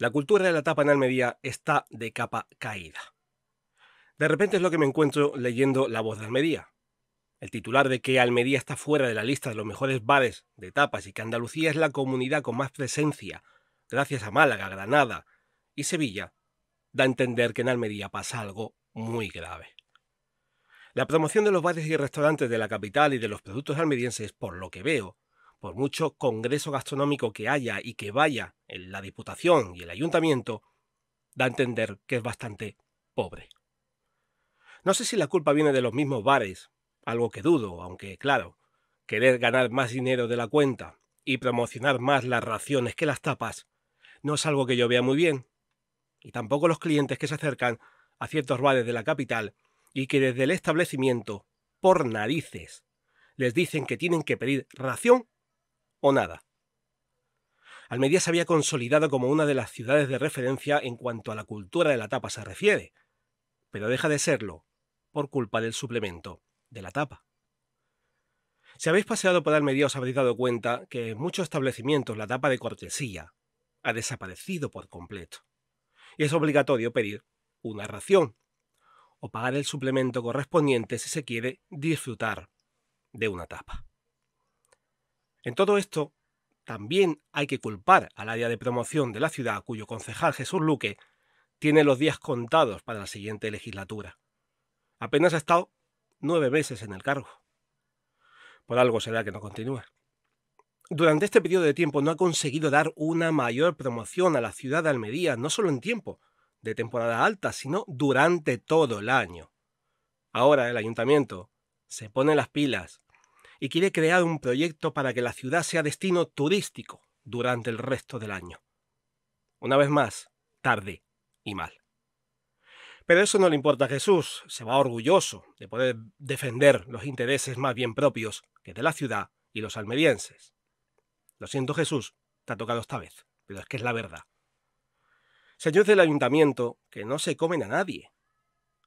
La cultura de la tapa en Almería está de capa caída. De repente es lo que me encuentro leyendo La Voz de Almería. El titular de que Almería está fuera de la lista de los mejores bares de tapas y que Andalucía es la comunidad con más presencia, gracias a Málaga, Granada y Sevilla, da a entender que en Almería pasa algo muy grave. La promoción de los bares y restaurantes de la capital y de los productos almerienses, por lo que veo, por mucho congreso gastronómico que haya y que vaya en la Diputación y el Ayuntamiento, da a entender que es bastante pobre. No sé si la culpa viene de los mismos bares, algo que dudo, aunque claro, querer ganar más dinero de la cuenta y promocionar más las raciones que las tapas no es algo que yo vea muy bien. Y tampoco los clientes que se acercan a ciertos bares de la capital y que desde el establecimiento, por narices, les dicen que tienen que pedir ración o nada. Almería se había consolidado como una de las ciudades de referencia en cuanto a la cultura de la tapa se refiere, pero deja de serlo por culpa del suplemento de la tapa. Si habéis paseado por Almería os habréis dado cuenta que en muchos establecimientos la tapa de cortesía ha desaparecido por completo. Y es obligatorio pedir una ración o pagar el suplemento correspondiente si se quiere disfrutar de una tapa. En todo esto, también hay que culpar al área de promoción de la ciudad, cuyo concejal Jesús Luque tiene los días contados para la siguiente legislatura. Apenas ha estado nueve meses en el cargo. Por algo será que no continúa. Durante este periodo de tiempo no ha conseguido dar una mayor promoción a la ciudad de Almería, no solo en tiempo de temporada alta, sino durante todo el año. Ahora el ayuntamiento se pone las pilas y quiere crear un proyecto para que la ciudad sea destino turístico durante el resto del año. Una vez más, tarde y mal. Pero eso no le importa a Jesús, se va orgulloso de poder defender los intereses más bien propios que de la ciudad y los almerienses. Lo siento Jesús, te ha tocado esta vez, pero es que es la verdad. Señores del ayuntamiento, que no se comen a nadie.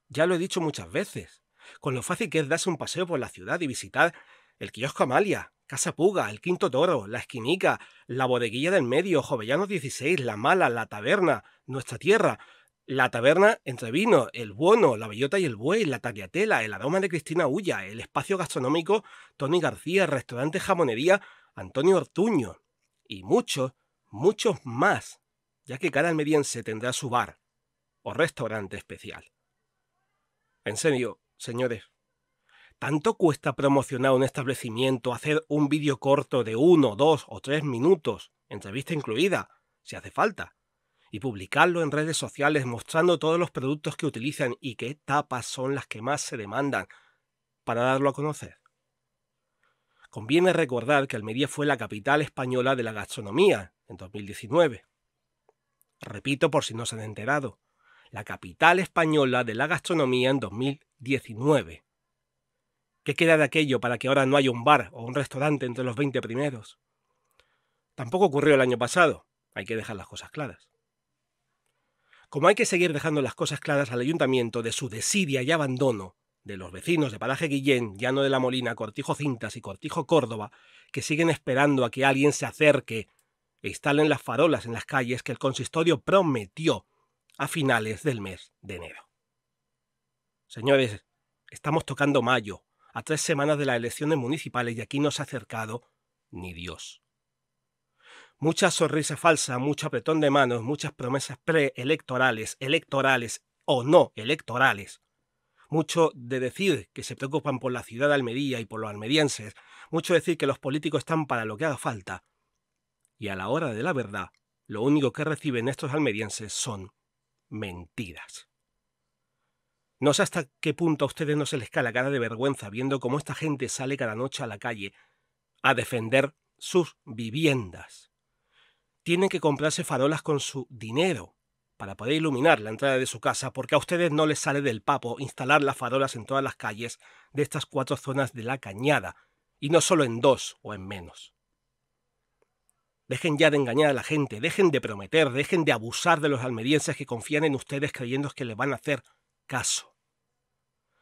Ya lo he dicho muchas veces, con lo fácil que es darse un paseo por la ciudad y visitar el kiosco Amalia, Casa Puga, el Quinto Toro, la Esquinica, la Bodeguilla del Medio, Jovellanos 16, La Mala, la Taberna, Nuestra Tierra, la taberna entre vino, el buono, la bellota y el buey, la tagliatela, el aroma de Cristina Ulla, el espacio gastronómico Tony García, restaurante jamonería Antonio Ortuño y muchos, muchos más, ya que cada almeriense tendrá su bar o restaurante especial. En serio, señores, ¿Tanto cuesta promocionar un establecimiento, hacer un vídeo corto de uno, dos o tres minutos, entrevista incluida, si hace falta, y publicarlo en redes sociales mostrando todos los productos que utilizan y qué tapas son las que más se demandan para darlo a conocer? Conviene recordar que Almería fue la capital española de la gastronomía en 2019. Repito por si no se han enterado, la capital española de la gastronomía en 2019 ¿Qué queda de aquello para que ahora no haya un bar o un restaurante entre los 20 primeros? Tampoco ocurrió el año pasado. Hay que dejar las cosas claras. Como hay que seguir dejando las cosas claras al ayuntamiento de su desidia y abandono de los vecinos de Paraje Guillén, Llano de la Molina, Cortijo Cintas y Cortijo Córdoba, que siguen esperando a que alguien se acerque e instalen las farolas en las calles que el consistorio prometió a finales del mes de enero. Señores, estamos tocando mayo, a tres semanas de las elecciones municipales y aquí no se ha acercado ni Dios. Mucha sonrisa falsa, mucho apretón de manos, muchas promesas preelectorales, electorales o no electorales. Mucho de decir que se preocupan por la ciudad de Almería y por los almerienses, mucho decir que los políticos están para lo que haga falta. Y a la hora de la verdad, lo único que reciben estos almerienses son mentiras. No sé hasta qué punto a ustedes no se les cae la cara de vergüenza viendo cómo esta gente sale cada noche a la calle a defender sus viviendas. Tienen que comprarse farolas con su dinero para poder iluminar la entrada de su casa porque a ustedes no les sale del papo instalar las farolas en todas las calles de estas cuatro zonas de la cañada y no solo en dos o en menos. Dejen ya de engañar a la gente, dejen de prometer, dejen de abusar de los almerienses que confían en ustedes creyendo que les van a hacer caso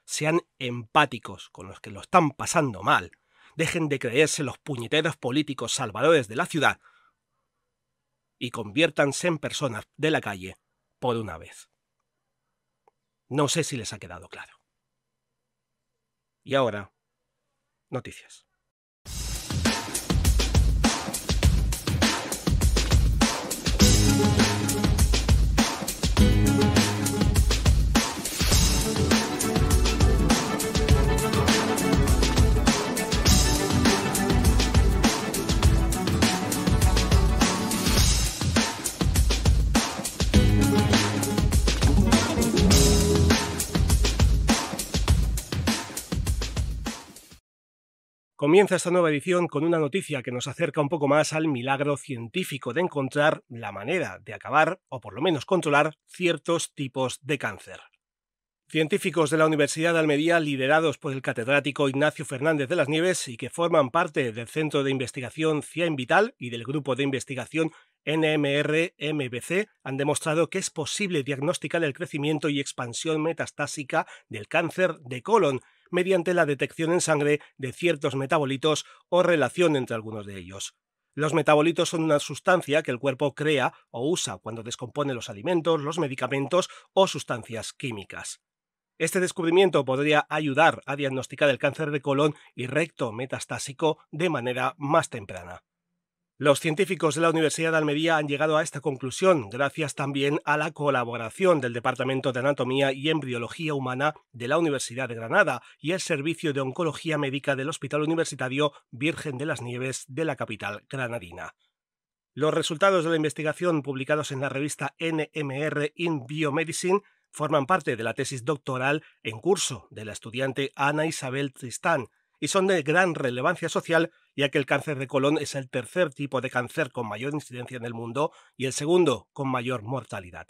sean empáticos con los que lo están pasando mal, dejen de creerse los puñeteros políticos salvadores de la ciudad, y conviértanse en personas de la calle por una vez. No sé si les ha quedado claro. Y ahora, noticias. Comienza esta nueva edición con una noticia que nos acerca un poco más al milagro científico de encontrar la manera de acabar, o por lo menos controlar, ciertos tipos de cáncer. Científicos de la Universidad de Almería, liderados por el catedrático Ignacio Fernández de las Nieves y que forman parte del Centro de Investigación CIAIN Vital y del Grupo de Investigación NMR-MBC, han demostrado que es posible diagnosticar el crecimiento y expansión metastásica del cáncer de colon mediante la detección en sangre de ciertos metabolitos o relación entre algunos de ellos. Los metabolitos son una sustancia que el cuerpo crea o usa cuando descompone los alimentos, los medicamentos o sustancias químicas. Este descubrimiento podría ayudar a diagnosticar el cáncer de colon y recto metastásico de manera más temprana. Los científicos de la Universidad de Almería han llegado a esta conclusión gracias también a la colaboración del Departamento de Anatomía y Embriología Humana de la Universidad de Granada y el Servicio de Oncología Médica del Hospital Universitario Virgen de las Nieves de la capital granadina. Los resultados de la investigación publicados en la revista NMR in Biomedicine forman parte de la tesis doctoral en curso de la estudiante Ana Isabel Tristán, y son de gran relevancia social, ya que el cáncer de colon es el tercer tipo de cáncer con mayor incidencia en el mundo y el segundo con mayor mortalidad.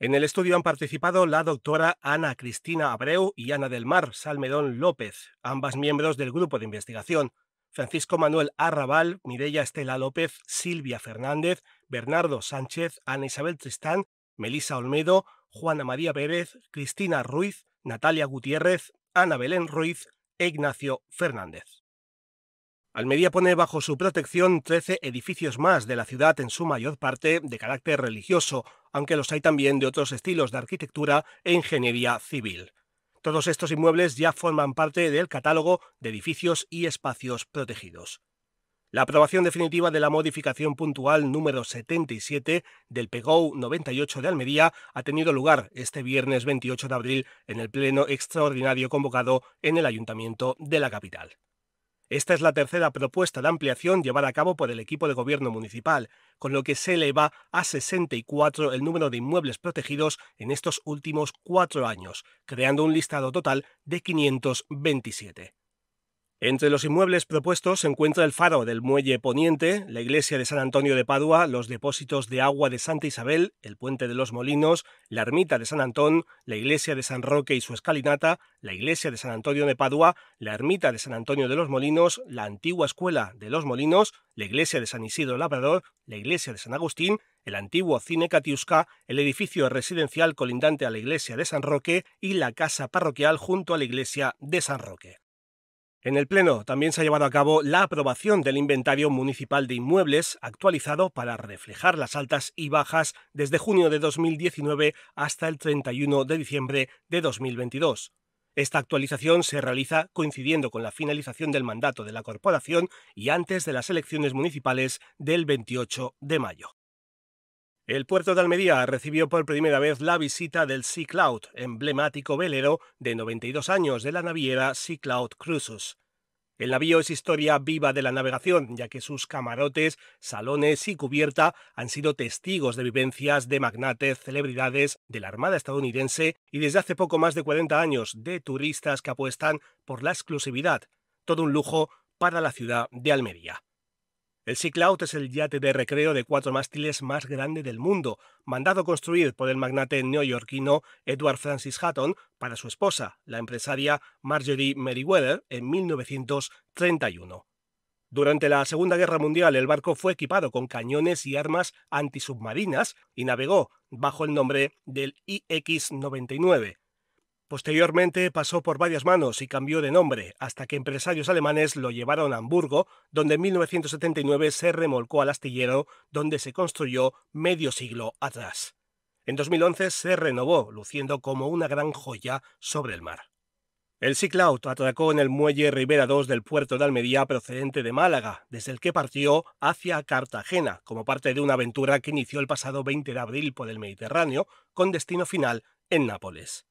En el estudio han participado la doctora Ana Cristina Abreu y Ana del Mar Salmedón López, ambas miembros del grupo de investigación, Francisco Manuel Arrabal, Mireya Estela López, Silvia Fernández, Bernardo Sánchez, Ana Isabel Tristán, Melisa Olmedo, Juana María Pérez, Cristina Ruiz, Natalia Gutiérrez, Ana Belén Ruiz, Ignacio Fernández. Almería pone bajo su protección 13 edificios más de la ciudad, en su mayor parte de carácter religioso, aunque los hay también de otros estilos de arquitectura e ingeniería civil. Todos estos inmuebles ya forman parte del catálogo de edificios y espacios protegidos. La aprobación definitiva de la modificación puntual número 77 del PEGOU 98 de Almería ha tenido lugar este viernes 28 de abril en el pleno extraordinario convocado en el Ayuntamiento de la capital. Esta es la tercera propuesta de ampliación llevada a cabo por el equipo de gobierno municipal, con lo que se eleva a 64 el número de inmuebles protegidos en estos últimos cuatro años, creando un listado total de 527. Entre los inmuebles propuestos se encuentra el faro del Muelle Poniente, la iglesia de San Antonio de Padua, los depósitos de agua de Santa Isabel, el puente de los Molinos, la ermita de San Antón, la iglesia de San Roque y su escalinata, la iglesia de San Antonio de Padua, la ermita de San Antonio de los Molinos, la antigua escuela de los Molinos, la iglesia de San Isidro Labrador, la iglesia de San Agustín, el antiguo cine Catiusca, el edificio residencial colindante a la iglesia de San Roque y la casa parroquial junto a la iglesia de San Roque. En el Pleno también se ha llevado a cabo la aprobación del inventario municipal de inmuebles actualizado para reflejar las altas y bajas desde junio de 2019 hasta el 31 de diciembre de 2022. Esta actualización se realiza coincidiendo con la finalización del mandato de la corporación y antes de las elecciones municipales del 28 de mayo. El puerto de Almería recibió por primera vez la visita del Sea Cloud, emblemático velero de 92 años de la naviera Sea Cloud Cruises. El navío es historia viva de la navegación, ya que sus camarotes, salones y cubierta han sido testigos de vivencias de magnates, celebridades de la Armada estadounidense y desde hace poco más de 40 años de turistas que apuestan por la exclusividad, todo un lujo para la ciudad de Almería. El Sea es el yate de recreo de cuatro mástiles más grande del mundo, mandado construir por el magnate neoyorquino Edward Francis Hatton para su esposa, la empresaria Marjorie Meriwether, en 1931. Durante la Segunda Guerra Mundial el barco fue equipado con cañones y armas antisubmarinas y navegó bajo el nombre del IX-99, Posteriormente pasó por varias manos y cambió de nombre, hasta que empresarios alemanes lo llevaron a Hamburgo, donde en 1979 se remolcó al astillero donde se construyó medio siglo atrás. En 2011 se renovó, luciendo como una gran joya sobre el mar. El Sea Cloud atracó en el muelle Ribera 2 del puerto de Almería procedente de Málaga, desde el que partió hacia Cartagena, como parte de una aventura que inició el pasado 20 de abril por el Mediterráneo, con destino final en Nápoles.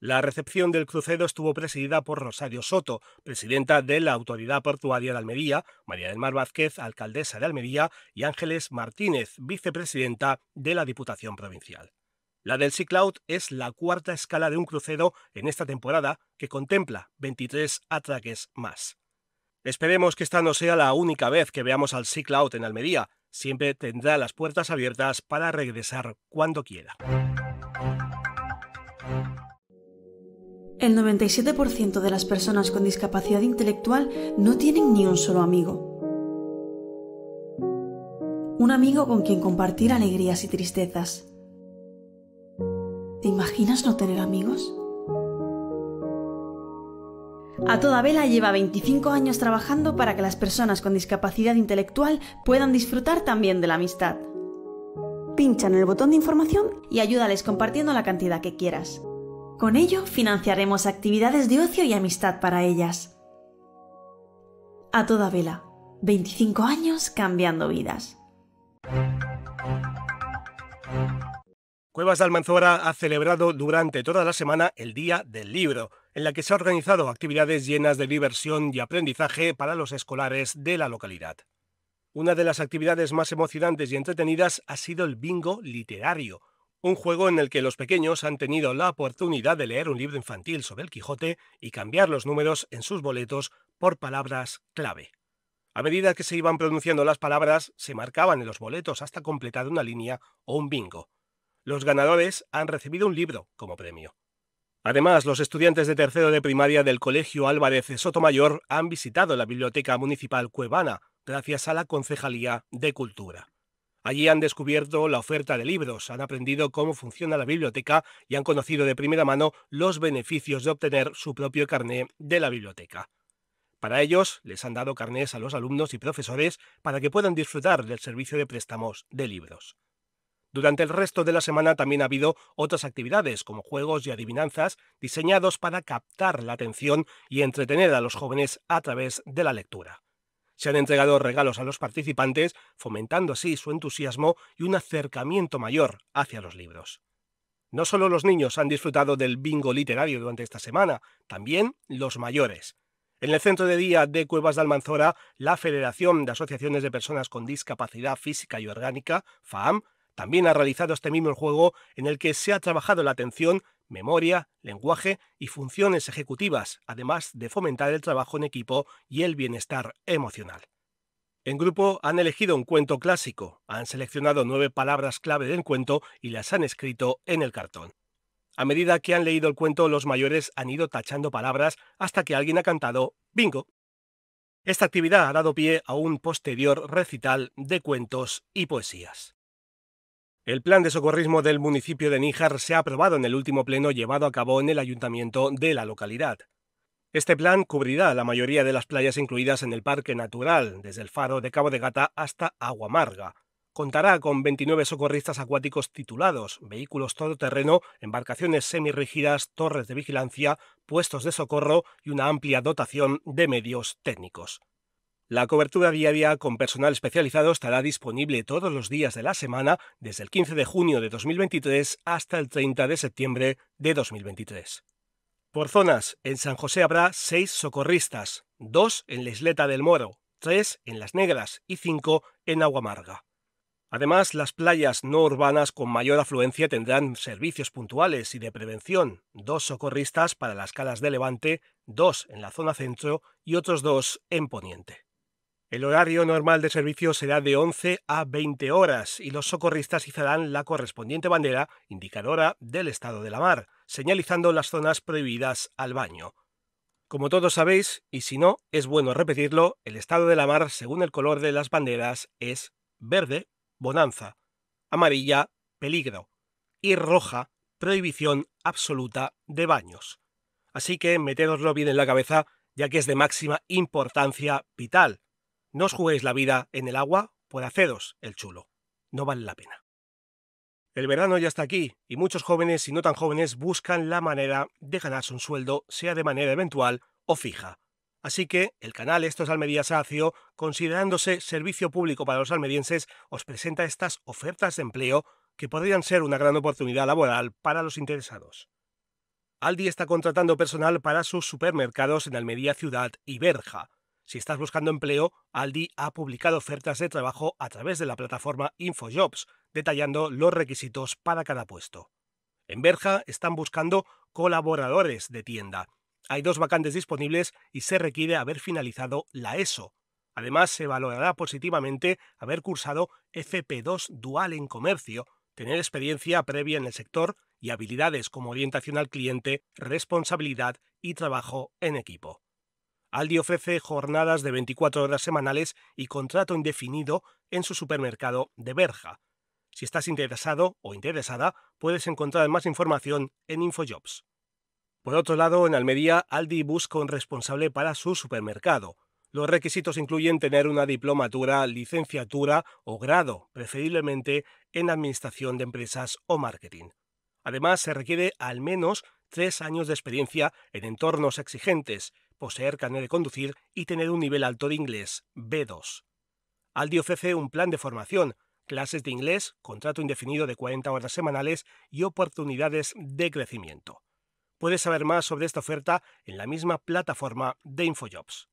La recepción del crucero estuvo presidida por Rosario Soto, presidenta de la Autoridad Portuaria de Almería, María del Mar Vázquez, alcaldesa de Almería, y Ángeles Martínez, vicepresidenta de la Diputación Provincial. La del Sea Cloud es la cuarta escala de un crucero en esta temporada que contempla 23 atraques más. Esperemos que esta no sea la única vez que veamos al Sea Cloud en Almería. Siempre tendrá las puertas abiertas para regresar cuando quiera. El 97% de las personas con discapacidad intelectual no tienen ni un solo amigo. Un amigo con quien compartir alegrías y tristezas ¿Te imaginas no tener amigos? A toda vela lleva 25 años trabajando para que las personas con discapacidad intelectual puedan disfrutar también de la amistad. Pincha en el botón de información y ayúdales compartiendo la cantidad que quieras. Con ello financiaremos actividades de ocio y amistad para ellas. A toda vela, 25 años cambiando vidas. Cuevas de Almanzora ha celebrado durante toda la semana el Día del Libro, en la que se han organizado actividades llenas de diversión y aprendizaje para los escolares de la localidad. Una de las actividades más emocionantes y entretenidas ha sido el bingo literario, un juego en el que los pequeños han tenido la oportunidad de leer un libro infantil sobre el Quijote y cambiar los números en sus boletos por palabras clave. A medida que se iban pronunciando las palabras, se marcaban en los boletos hasta completar una línea o un bingo. Los ganadores han recibido un libro como premio. Además, los estudiantes de tercero de primaria del Colegio Álvarez Sotomayor han visitado la Biblioteca Municipal Cuevana gracias a la Concejalía de Cultura. Allí han descubierto la oferta de libros, han aprendido cómo funciona la biblioteca y han conocido de primera mano los beneficios de obtener su propio carné de la biblioteca. Para ellos, les han dado carnés a los alumnos y profesores para que puedan disfrutar del servicio de préstamos de libros. Durante el resto de la semana también ha habido otras actividades, como juegos y adivinanzas, diseñados para captar la atención y entretener a los jóvenes a través de la lectura. Se han entregado regalos a los participantes, fomentando así su entusiasmo y un acercamiento mayor hacia los libros. No solo los niños han disfrutado del bingo literario durante esta semana, también los mayores. En el centro de día de Cuevas de Almanzora, la Federación de Asociaciones de Personas con Discapacidad Física y Orgánica, FAM, también ha realizado este mismo juego en el que se ha trabajado la atención, memoria, lenguaje y funciones ejecutivas, además de fomentar el trabajo en equipo y el bienestar emocional. En grupo han elegido un cuento clásico, han seleccionado nueve palabras clave del cuento y las han escrito en el cartón. A medida que han leído el cuento, los mayores han ido tachando palabras hasta que alguien ha cantado bingo. Esta actividad ha dado pie a un posterior recital de cuentos y poesías. El plan de socorrismo del municipio de Níjar se ha aprobado en el último pleno llevado a cabo en el ayuntamiento de la localidad. Este plan cubrirá la mayoría de las playas incluidas en el parque natural, desde el faro de Cabo de Gata hasta Agua Amarga. Contará con 29 socorristas acuáticos titulados, vehículos todoterreno, embarcaciones semirrígidas, torres de vigilancia, puestos de socorro y una amplia dotación de medios técnicos. La cobertura diaria con personal especializado estará disponible todos los días de la semana desde el 15 de junio de 2023 hasta el 30 de septiembre de 2023. Por zonas, en San José habrá seis socorristas, dos en la isleta del Moro, tres en Las Negras y cinco en Aguamarga. Además, las playas no urbanas con mayor afluencia tendrán servicios puntuales y de prevención, dos socorristas para las calas de Levante, dos en la zona centro y otros dos en Poniente. El horario normal de servicio será de 11 a 20 horas y los socorristas izarán la correspondiente bandera indicadora del estado de la mar, señalizando las zonas prohibidas al baño. Como todos sabéis, y si no, es bueno repetirlo, el estado de la mar, según el color de las banderas, es verde, bonanza, amarilla, peligro, y roja, prohibición absoluta de baños. Así que metedoslo bien en la cabeza, ya que es de máxima importancia vital. No os juguéis la vida en el agua por haceros el chulo. No vale la pena. El verano ya está aquí y muchos jóvenes y no tan jóvenes buscan la manera de ganarse un sueldo, sea de manera eventual o fija. Así que el canal Estos Almería Sacio, considerándose servicio público para los almerienses, os presenta estas ofertas de empleo que podrían ser una gran oportunidad laboral para los interesados. Aldi está contratando personal para sus supermercados en Almería Ciudad y Berja. Si estás buscando empleo, Aldi ha publicado ofertas de trabajo a través de la plataforma InfoJobs, detallando los requisitos para cada puesto. En Berja están buscando colaboradores de tienda. Hay dos vacantes disponibles y se requiere haber finalizado la ESO. Además, se valorará positivamente haber cursado FP2 dual en comercio, tener experiencia previa en el sector y habilidades como orientación al cliente, responsabilidad y trabajo en equipo. Aldi ofrece jornadas de 24 horas semanales y contrato indefinido en su supermercado de Berja. Si estás interesado o interesada, puedes encontrar más información en InfoJobs. Por otro lado, en Almería, Aldi busca un responsable para su supermercado. Los requisitos incluyen tener una diplomatura, licenciatura o grado, preferiblemente en administración de empresas o marketing. Además, se requiere al menos tres años de experiencia en entornos exigentes, poseer carnet de conducir y tener un nivel alto de inglés B2. Aldi ofrece un plan de formación, clases de inglés, contrato indefinido de 40 horas semanales y oportunidades de crecimiento. Puedes saber más sobre esta oferta en la misma plataforma de InfoJobs.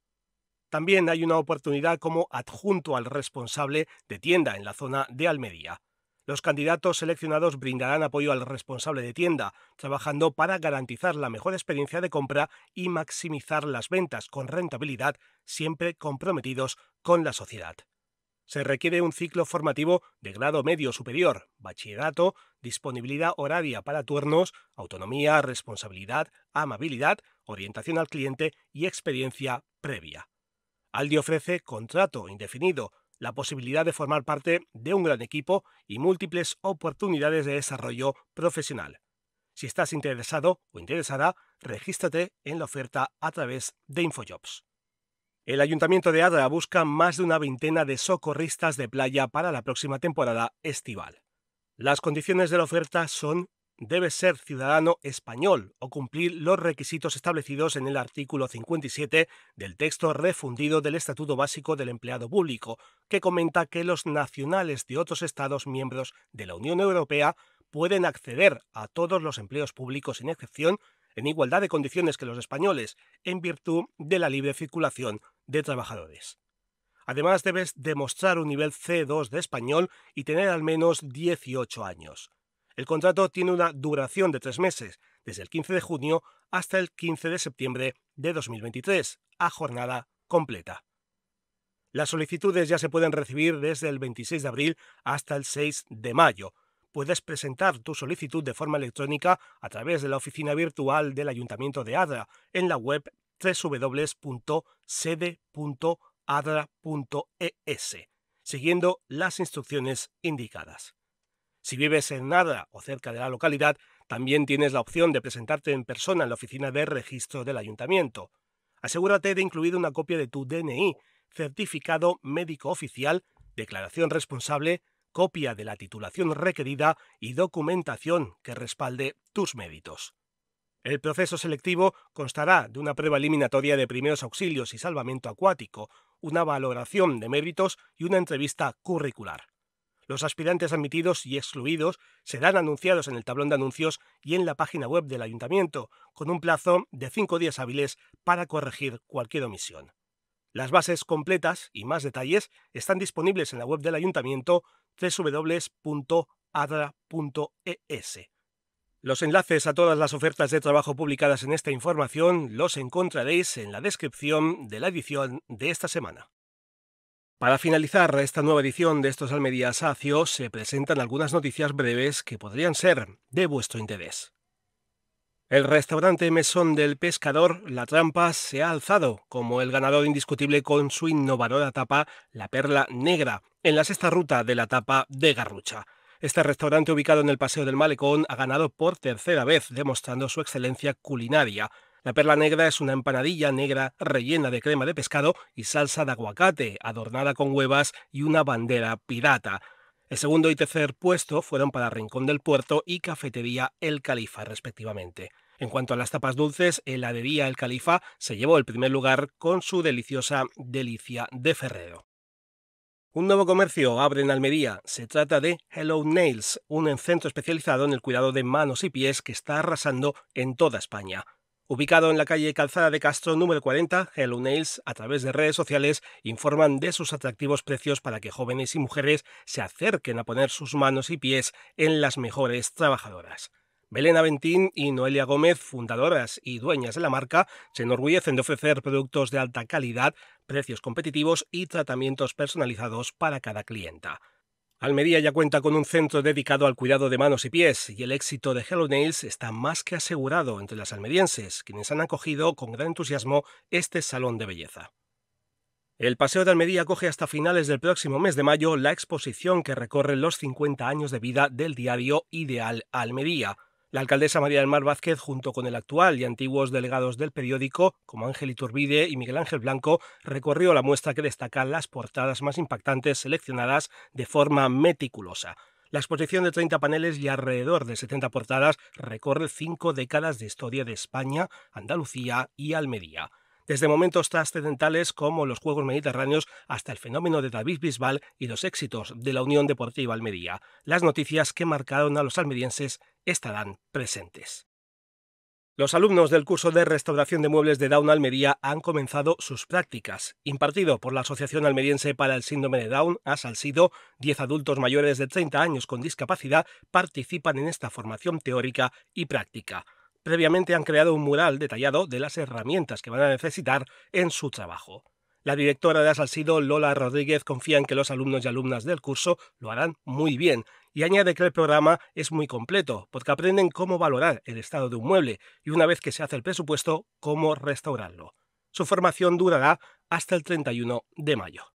También hay una oportunidad como adjunto al responsable de tienda en la zona de Almería. Los candidatos seleccionados brindarán apoyo al responsable de tienda, trabajando para garantizar la mejor experiencia de compra y maximizar las ventas con rentabilidad, siempre comprometidos con la sociedad. Se requiere un ciclo formativo de grado medio superior, bachillerato, disponibilidad horaria para turnos, autonomía, responsabilidad, amabilidad, orientación al cliente y experiencia previa. Aldi ofrece contrato indefinido, la posibilidad de formar parte de un gran equipo y múltiples oportunidades de desarrollo profesional. Si estás interesado o interesada, regístrate en la oferta a través de InfoJobs. El Ayuntamiento de Adra busca más de una veintena de socorristas de playa para la próxima temporada estival. Las condiciones de la oferta son debe ser ciudadano español o cumplir los requisitos establecidos en el artículo 57 del texto refundido del Estatuto Básico del Empleado Público, que comenta que los nacionales de otros Estados miembros de la Unión Europea pueden acceder a todos los empleos públicos sin excepción en igualdad de condiciones que los españoles, en virtud de la libre circulación de trabajadores. Además, debes demostrar un nivel C2 de español y tener al menos 18 años. El contrato tiene una duración de tres meses, desde el 15 de junio hasta el 15 de septiembre de 2023, a jornada completa. Las solicitudes ya se pueden recibir desde el 26 de abril hasta el 6 de mayo. Puedes presentar tu solicitud de forma electrónica a través de la oficina virtual del Ayuntamiento de Adra en la web www.sede.adra.es, siguiendo las instrucciones indicadas. Si vives en Nada o cerca de la localidad, también tienes la opción de presentarte en persona en la oficina de registro del ayuntamiento. Asegúrate de incluir una copia de tu DNI, certificado médico oficial, declaración responsable, copia de la titulación requerida y documentación que respalde tus méritos. El proceso selectivo constará de una prueba eliminatoria de primeros auxilios y salvamento acuático, una valoración de méritos y una entrevista curricular. Los aspirantes admitidos y excluidos serán anunciados en el tablón de anuncios y en la página web del ayuntamiento, con un plazo de cinco días hábiles para corregir cualquier omisión. Las bases completas y más detalles están disponibles en la web del ayuntamiento www.adra.es. Los enlaces a todas las ofertas de trabajo publicadas en esta información los encontraréis en la descripción de la edición de esta semana. Para finalizar esta nueva edición de estos Almería Sacio, se presentan algunas noticias breves que podrían ser de vuestro interés. El restaurante Mesón del Pescador La Trampa se ha alzado como el ganador indiscutible con su innovadora tapa La Perla Negra en la sexta ruta de la tapa de Garrucha. Este restaurante ubicado en el Paseo del Malecón ha ganado por tercera vez, demostrando su excelencia culinaria. La perla negra es una empanadilla negra rellena de crema de pescado y salsa de aguacate, adornada con huevas y una bandera pirata. El segundo y tercer puesto fueron para Rincón del Puerto y Cafetería El Califa, respectivamente. En cuanto a las tapas dulces, heladería El Califa se llevó el primer lugar con su deliciosa delicia de Ferrero. Un nuevo comercio abre en Almería. Se trata de Hello Nails, un centro especializado en el cuidado de manos y pies que está arrasando en toda España. Ubicado en la calle Calzada de Castro número 40, Hello Nails, a través de redes sociales, informan de sus atractivos precios para que jóvenes y mujeres se acerquen a poner sus manos y pies en las mejores trabajadoras. Belén Aventín y Noelia Gómez, fundadoras y dueñas de la marca, se enorgullecen de ofrecer productos de alta calidad, precios competitivos y tratamientos personalizados para cada clienta. Almería ya cuenta con un centro dedicado al cuidado de manos y pies, y el éxito de Hello Nails está más que asegurado entre las almerienses, quienes han acogido con gran entusiasmo este salón de belleza. El Paseo de Almería acoge hasta finales del próximo mes de mayo la exposición que recorre los 50 años de vida del diario Ideal Almería, la alcaldesa María del Mar Vázquez, junto con el actual y antiguos delegados del periódico, como Ángel Iturbide y Miguel Ángel Blanco, recorrió la muestra que destaca las portadas más impactantes seleccionadas de forma meticulosa. La exposición de 30 paneles y alrededor de 70 portadas recorre cinco décadas de historia de España, Andalucía y Almería desde momentos trascendentales como los Juegos Mediterráneos hasta el fenómeno de David Bisbal y los éxitos de la Unión Deportiva Almería. Las noticias que marcaron a los almerienses estarán presentes. Los alumnos del curso de restauración de muebles de Down Almería han comenzado sus prácticas. Impartido por la Asociación Almeriense para el Síndrome de Down, ASALSIDO, 10 adultos mayores de 30 años con discapacidad participan en esta formación teórica y práctica. Previamente han creado un mural detallado de las herramientas que van a necesitar en su trabajo. La directora de Asalsido, Lola Rodríguez, confía en que los alumnos y alumnas del curso lo harán muy bien y añade que el programa es muy completo, porque aprenden cómo valorar el estado de un mueble y una vez que se hace el presupuesto, cómo restaurarlo. Su formación durará hasta el 31 de mayo.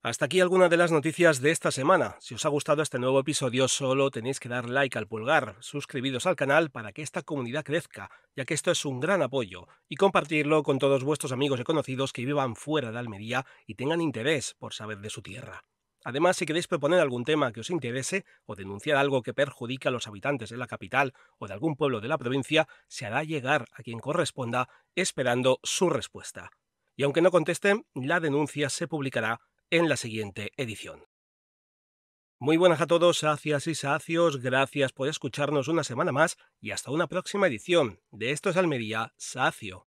Hasta aquí algunas de las noticias de esta semana. Si os ha gustado este nuevo episodio, solo tenéis que dar like al pulgar, suscribiros al canal para que esta comunidad crezca, ya que esto es un gran apoyo, y compartirlo con todos vuestros amigos y conocidos que vivan fuera de Almería y tengan interés por saber de su tierra. Además, si queréis proponer algún tema que os interese o denunciar algo que perjudica a los habitantes de la capital o de algún pueblo de la provincia, se hará llegar a quien corresponda esperando su respuesta. Y aunque no contesten, la denuncia se publicará en la siguiente edición. Muy buenas a todos, sacias y sacios, gracias por escucharnos una semana más y hasta una próxima edición de Esto es Almería Sacio.